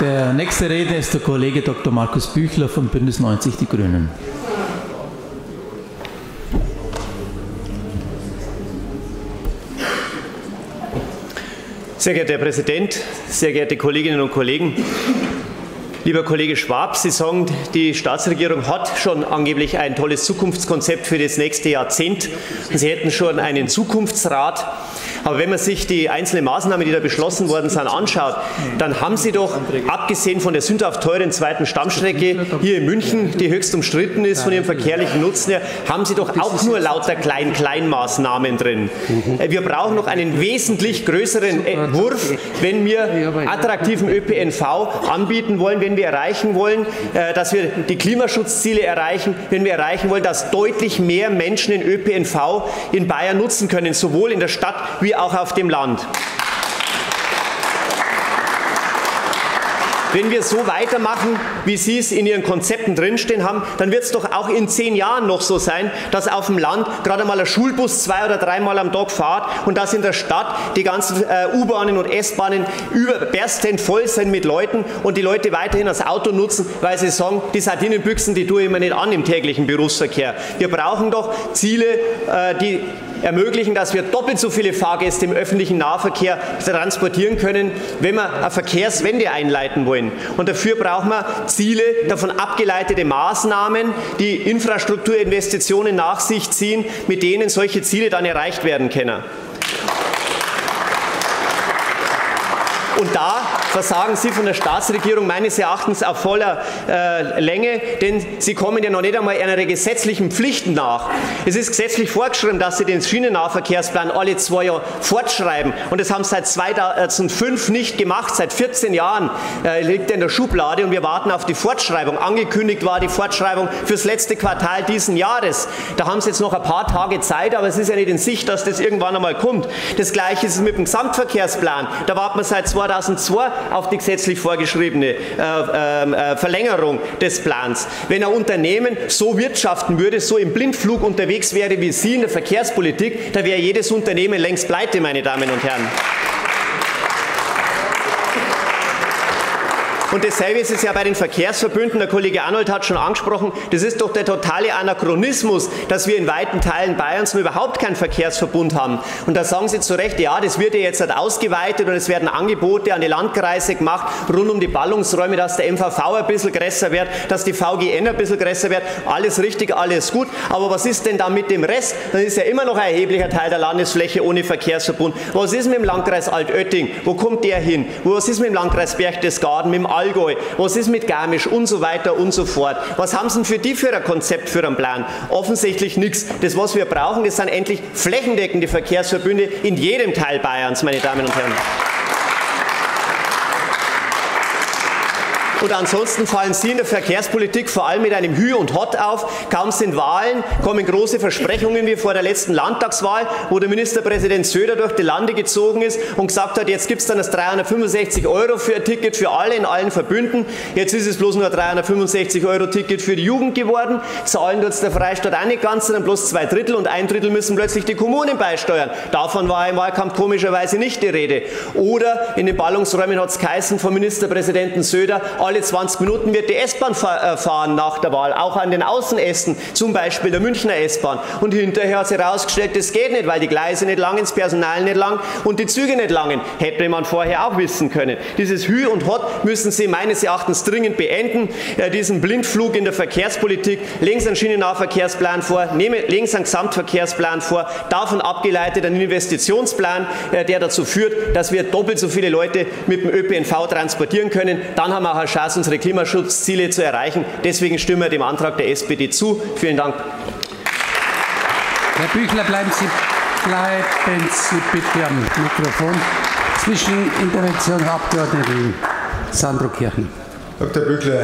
Der nächste Redner ist der Kollege Dr. Markus Büchler von Bündnis 90 Die Grünen. Sehr geehrter Herr Präsident, sehr geehrte Kolleginnen und Kollegen! Lieber Kollege Schwab, Sie sagen, die Staatsregierung hat schon angeblich ein tolles Zukunftskonzept für das nächste Jahrzehnt und Sie hätten schon einen Zukunftsrat. Aber wenn man sich die einzelnen Maßnahmen, die da beschlossen worden sind, anschaut, dann haben Sie doch, abgesehen von der sündhaft teuren zweiten Stammstrecke hier in München, die höchst umstritten ist von ihrem verkehrlichen Nutzen her, haben Sie doch auch nur lauter Klein-Klein-Maßnahmen drin. Wir brauchen noch einen wesentlich größeren äh, Wurf, wenn wir attraktiven ÖPNV anbieten wollen, wenn wir erreichen wollen, äh, dass wir die Klimaschutzziele erreichen, wenn wir erreichen wollen, dass deutlich mehr Menschen den ÖPNV in Bayern nutzen können, sowohl in der Stadt wie auch auf dem Land. Wenn wir so weitermachen, wie Sie es in Ihren Konzepten drinstehen haben, dann wird es doch auch in zehn Jahren noch so sein, dass auf dem Land gerade mal ein Schulbus zwei oder dreimal am Tag fährt und dass in der Stadt die ganzen äh, U-Bahnen und S-Bahnen überberstend voll sind mit Leuten und die Leute weiterhin das Auto nutzen, weil sie sagen, die Sardinenbüchsen, die tue ich mir nicht an im täglichen Berufsverkehr. Wir brauchen doch Ziele, äh, die ermöglichen, dass wir doppelt so viele Fahrgäste im öffentlichen Nahverkehr transportieren können, wenn wir eine Verkehrswende einleiten wollen. Und dafür brauchen wir Ziele, davon abgeleitete Maßnahmen, die Infrastrukturinvestitionen nach sich ziehen, mit denen solche Ziele dann erreicht werden können. Und da versagen Sie von der Staatsregierung meines Erachtens auf voller äh, Länge, denn Sie kommen ja noch nicht einmal einer gesetzlichen Pflichten nach. Es ist gesetzlich vorgeschrieben, dass Sie den Schienennahverkehrsplan alle zwei Jahre fortschreiben. Und das haben Sie seit 2005 nicht gemacht. Seit 14 Jahren äh, liegt er in der Schublade und wir warten auf die Fortschreibung. Angekündigt war die Fortschreibung fürs letzte Quartal diesen Jahres. Da haben Sie jetzt noch ein paar Tage Zeit, aber es ist ja nicht in Sicht, dass das irgendwann einmal kommt. Das Gleiche ist mit dem Gesamtverkehrsplan. Da warten wir seit 2000 2002 auf die gesetzlich vorgeschriebene äh, ähm, äh, Verlängerung des Plans. Wenn ein Unternehmen so wirtschaften würde, so im Blindflug unterwegs wäre wie Sie in der Verkehrspolitik, da wäre jedes Unternehmen längst pleite, meine Damen und Herren. Und dasselbe ist es ja bei den Verkehrsverbünden. Der Kollege Arnold hat schon angesprochen, das ist doch der totale Anachronismus, dass wir in weiten Teilen Bayerns überhaupt keinen Verkehrsverbund haben. Und da sagen Sie zu Recht, ja, das wird ja jetzt halt ausgeweitet und es werden Angebote an die Landkreise gemacht, rund um die Ballungsräume, dass der MVV ein bisschen größer wird, dass die VGN ein bisschen größer wird. Alles richtig, alles gut. Aber was ist denn da mit dem Rest? Dann ist ja immer noch ein erheblicher Teil der Landesfläche ohne Verkehrsverbund. Was ist mit dem Landkreis Altötting? Wo kommt der hin? Was ist mit dem Landkreis Berchtesgaden, mit dem Allgäu, was ist mit Garmisch und so weiter und so fort. Was haben Sie denn für die für ein Konzept, für einen Plan? Offensichtlich nichts. Das, was wir brauchen, das sind endlich flächendeckende Verkehrsverbünde in jedem Teil Bayerns, meine Damen und Herren. Und ansonsten fallen Sie in der Verkehrspolitik vor allem mit einem Hü und Hot auf. Kaum sind Wahlen, kommen große Versprechungen wie vor der letzten Landtagswahl, wo der Ministerpräsident Söder durch die Lande gezogen ist und gesagt hat, jetzt gibt es dann das 365 Euro für ein Ticket für alle in allen Verbünden. Jetzt ist es bloß nur ein 365 Euro Ticket für die Jugend geworden. Zahlen tut der Freistaat auch nicht ganz, sondern bloß zwei Drittel und ein Drittel müssen plötzlich die Kommunen beisteuern. Davon war im Wahlkampf komischerweise nicht die Rede. Oder in den Ballungsräumen hat es geheißen vom Ministerpräsidenten Söder, alle 20 Minuten wird die S-Bahn äh, fahren nach der Wahl, auch an den Außenästen, zum Beispiel der Münchner S-Bahn. Und hinterher hat sich herausgestellt, das geht nicht, weil die Gleise nicht lang, das Personal nicht lang und die Züge nicht langen. Hätte man vorher auch wissen können. Dieses Hü und Hot müssen Sie meines Erachtens dringend beenden. Äh, diesen Blindflug in der Verkehrspolitik. Legen Sie einen Schienennahverkehrsplan vor, legen Sie einen Gesamtverkehrsplan vor, davon abgeleitet einen Investitionsplan, äh, der dazu führt, dass wir doppelt so viele Leute mit dem ÖPNV transportieren können. Dann haben wir auch eine Chance, unsere Klimaschutzziele zu erreichen. Deswegen stimmen wir dem Antrag der SPD zu. Vielen Dank. Herr Büchler, bleiben Sie, bleiben Sie bitte am Mikrofon. Zwischenintervention Abgeordneten Sandro Kirchen. Dr. Büchler,